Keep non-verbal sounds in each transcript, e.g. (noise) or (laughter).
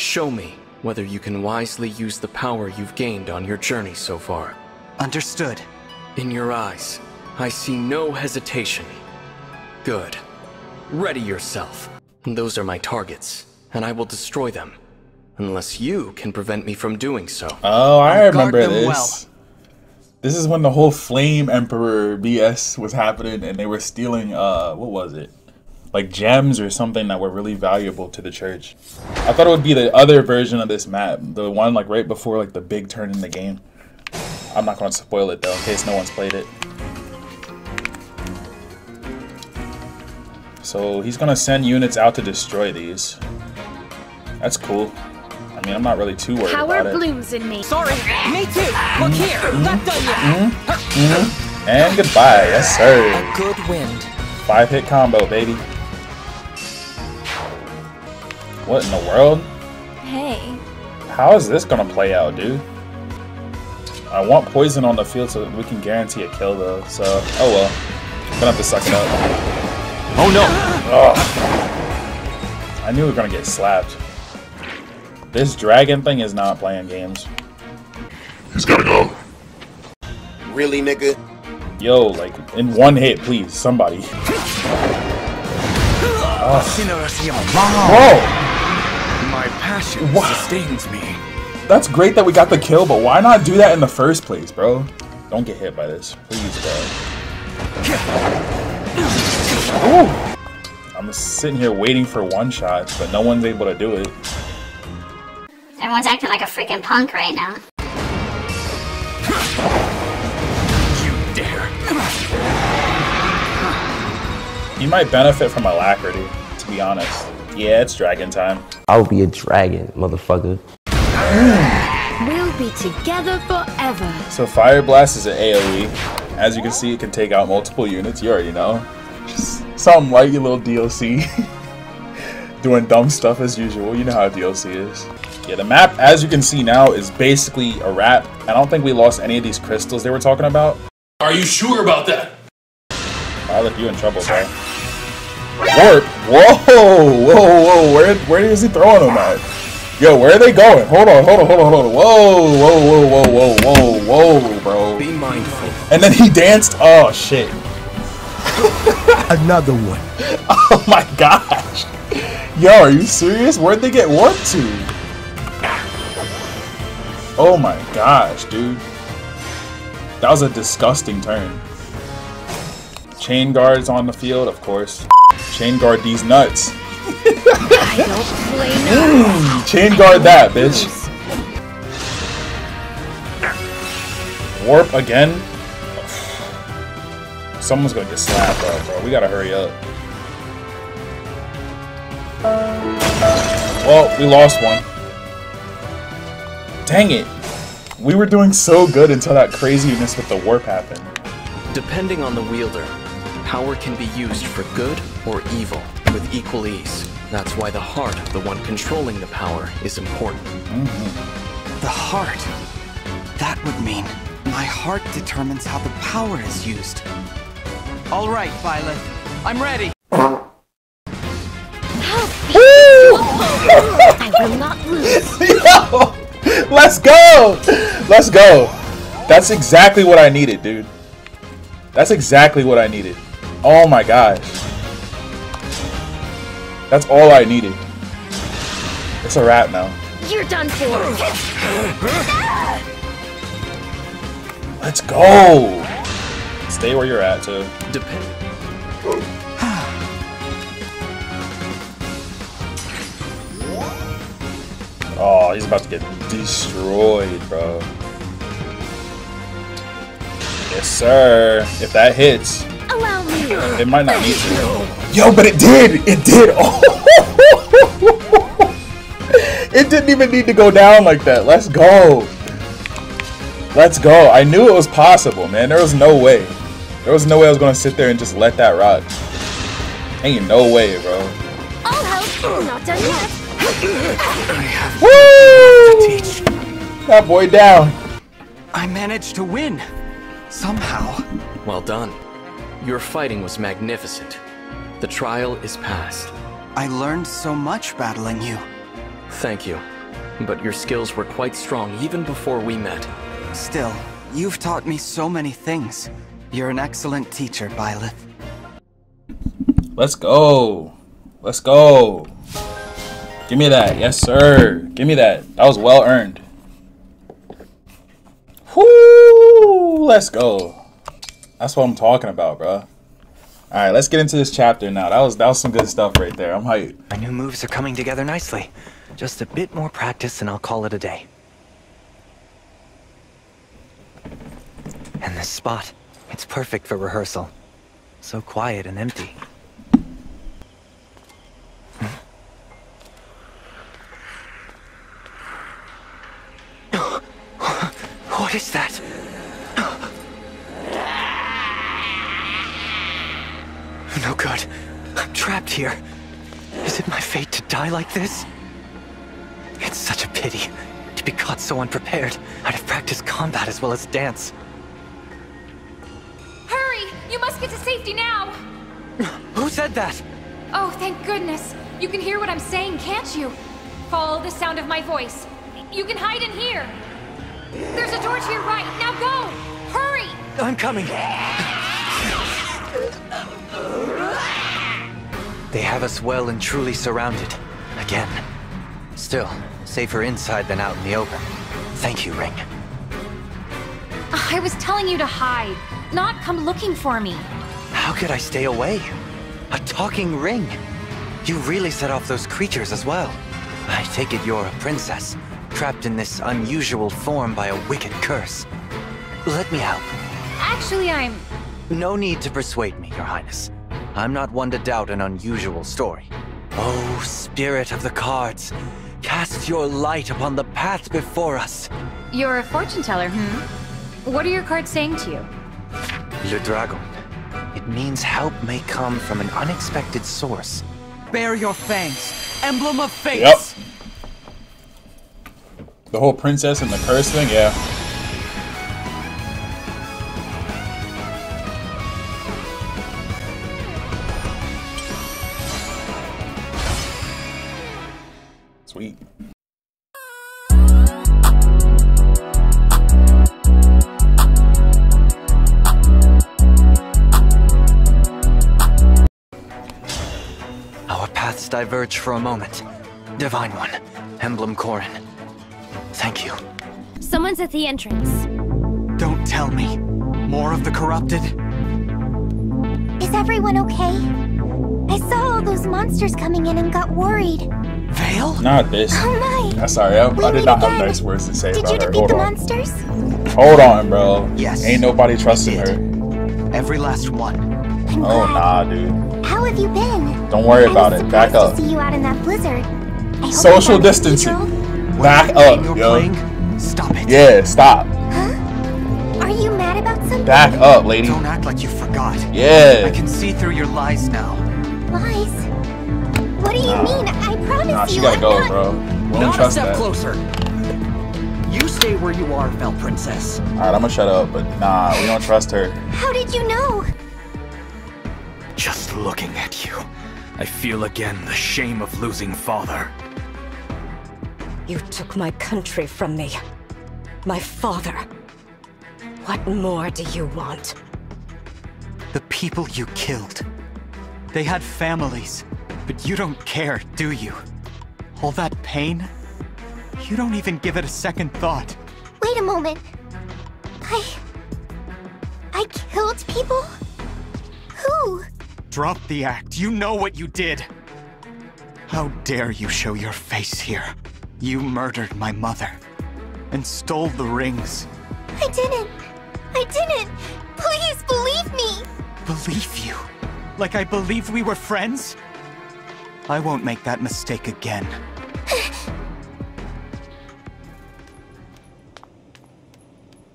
Show me whether you can wisely use the power you've gained on your journey so far. Understood. In your eyes, I see no hesitation. Good. Ready yourself. Those are my targets, and I will destroy them. Unless you can prevent me from doing so. Oh, I I'll remember this. well. This is when the whole Flame Emperor BS was happening, and they were stealing. Uh, what was it? Like gems or something that were really valuable to the church. I thought it would be the other version of this map, the one like right before like the big turn in the game. I'm not going to spoil it though, in case no one's played it. So he's gonna send units out to destroy these. That's cool. I mean, I'm not really too worried Power about it. blooms in me. Sorry, me too. Look here, mm-hmm. not done yet. Mm-hmm. Mm-hmm. And goodbye, yes sir. Good wind. Five hit combo, baby. What in the world? Hey. How is this gonna play out, dude? I want poison on the field so that we can guarantee a kill though, so oh well. Gonna have to suck it up. Oh no! I knew we were gonna get slapped. This dragon thing is not playing games. He's gotta go. Really, nigga? Yo, like in one hit, please, somebody. Bro, My passion What? sustains me. that's great that we got the kill, but why not do that in the first place, bro? Don't get hit by this, please, bro. Ooh. I'm just sitting here waiting for one shots, but no one's able to do it. Everyone's acting like a freaking punk right now. You dare. You might benefit from alacrity, to be honest. Yeah, it's dragon time. I'll be a dragon, motherfucker. (sighs) We'll be together forever. So Fire Blast is an AoE. As you can see, it can take out multiple units. You already know. Just some light little DLC. (laughs) Doing dumb stuff as usual. You know how DLC is. Yeah, the map, as you can see now, is basically a wrap. I don't think we lost any of these crystals they were talking about. Are you sure about that? I left you in trouble, bro. Warp? Whoa, whoa, whoa! Where, where is he throwing them at? Yo, where are they going? Hold on, hold on, hold on, hold on. Whoa, whoa, whoa, whoa, whoa, whoa, whoa, bro. Be mindful. And then he danced. Oh shit! (laughs) Another one. (laughs) Oh my gosh! Yo, are you serious? Where'd they get warped to? Oh my gosh, dude. That was a disgusting turn. Chain guards on the field, of course. Chain guard these nuts. I don't play (laughs) no. Mm, chain guard that, bitch. Warp again. Someone's gonna get slapped up, bro. We gotta hurry up. Well, we lost one. Dang it. We were doing so good until that craziness with the warp happened. Depending on the wielder, power can be used for good or evil with equal ease. That's why the heart of the one controlling the power is important. Mm-hmm. The heart. That would mean my heart determines how the power is used. All right, Violet. I'm ready. (laughs) I will not lose. (laughs) Yo, let's go. Let's go. That's exactly what I needed, dude. That's exactly what I needed. Oh my gosh. That's all I needed. It's a wrap now. You're done for. Let's go. Stay where you're at, too. Depend. Oh, he's about to get destroyed, bro. Yes, sir. If that hits, Allow me. It might not need to. Yo, but it did. It did. Oh. (laughs) it didn't even need to go down like that. Let's go. Let's go. I knew it was possible, man. There was no way. There was no way I was gonna sit there and just let that rock. Ain't no way, bro. I'll help. Not done yet. Woo! That boy down. I managed to win. Somehow. Well done. Your fighting was magnificent. The trial is past. I learned so much battling you. Thank you. But your skills were quite strong even before we met. Still, you've taught me so many things. You're an excellent teacher, Byleth. Let's go. Let's go. Give me that. Yes, sir. Give me that. That was well earned. Whoo! Let's go. That's what I'm talking about, bro. All right, let's get into this chapter now. That was that was some good stuff right there. I'm hyped. My new moves are coming together nicely. Just a bit more practice and I'll call it a day. And this spot, it's perfect for rehearsal. So quiet and empty. (laughs) What is that? Oh, no good. I'm trapped here. Is it my fate to die like this? It's such a pity to be caught so unprepared. I'd have practiced combat as well as dance. Hurry! You must get to safety now! (sighs) Who said that? Oh, thank goodness. You can hear what I'm saying, can't you? Follow the sound of my voice. You can hide in here. There's a door to your right. Now go! Hurry! I'm coming. They have us well and truly surrounded. Again. Still, safer inside than out in the open. Thank you, Ring. Ah, I was telling you to hide, not come looking for me. How could I stay away? A talking ring. You really set off those creatures as well. I take it you're a princess, trapped in this unusual form by a wicked curse. Let me help. Actually, I'm... No need to persuade me, Your Highness. I'm not one to doubt an unusual story. Oh, spirit of the cards, cast your light upon the path before us. You're a fortune teller, hmm? What are your cards saying to you? Le Dragon. It means help may come from an unexpected source. Bear your fangs, emblem of fate. Yep. The whole princess and the curse thing, yeah. Sweet. Our paths diverge for a moment. Divine One, Emblem Corrin. Thank you. Someone's at the entrance. Don't tell me. More of the corrupted? Is everyone okay? I saw all those monsters coming in and got worried. Veyle? Not this. Oh my! I'm sorry, I, I did meet not have again. nice words to say Did you about her. defeat Hold the on. monsters? Hold on, bro. Yes, Ain't nobody trusting her. Every last one. I'm Oh, glad. nah, dude. How have you been? Don't worry I about it. Back up. to see you out in that blizzard. Social distancing. Cathedral. Back up, yo. playing, stop it. Yeah, stop. Huh? Are you mad about something? Back up, lady. Don't act like you forgot. Yeah. I can see through your lies now. Lies? What do you Nah. mean? I promise Nah, she you gotta I'm go, not... bro. We don't Not a trust step that. closer. You stay where you are, Val Princess. Alright, I'm gonna shut up, but nah, we don't trust her. How did you know? Just looking at you, I feel again the shame of losing father. You took my country from me. My father. What more do you want? The people you killed. They had families, but you don't care, do you? All that pain? You don't even give it a second thought. Wait a moment. I... I killed people? Who? Drop the act. You know what you did. How dare you show your face here? You murdered my mother and stole the rings. I didn't. I didn't. Please believe me. Believe you? Like I believed we were friends? I won't make that mistake again. (sighs)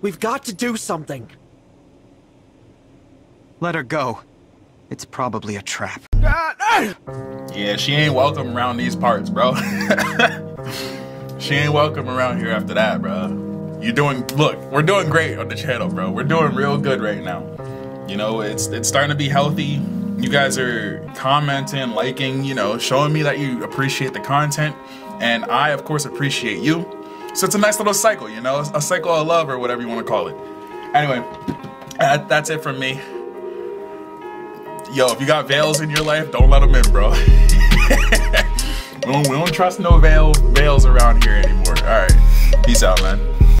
We've got to do something. Let her go. It's probably a trap. Yeah, she ain't welcome around these parts, bro. (laughs) she ain't welcome around here after that, bro. You're doing look, we're doing great on the channel, bro. We're doing real good right now. You know, it's it's starting to be healthy. You guys are commenting, liking, you know, showing me that you appreciate the content. And I, of course, appreciate you. So it's a nice little cycle, you know, a cycle of love or whatever you want to call it. Anyway, that, that's it from me. Yo, if you got veils in your life, don't let them in, bro. (laughs) we, don't, we don't trust no veil veils around here anymore. All right, peace out, man.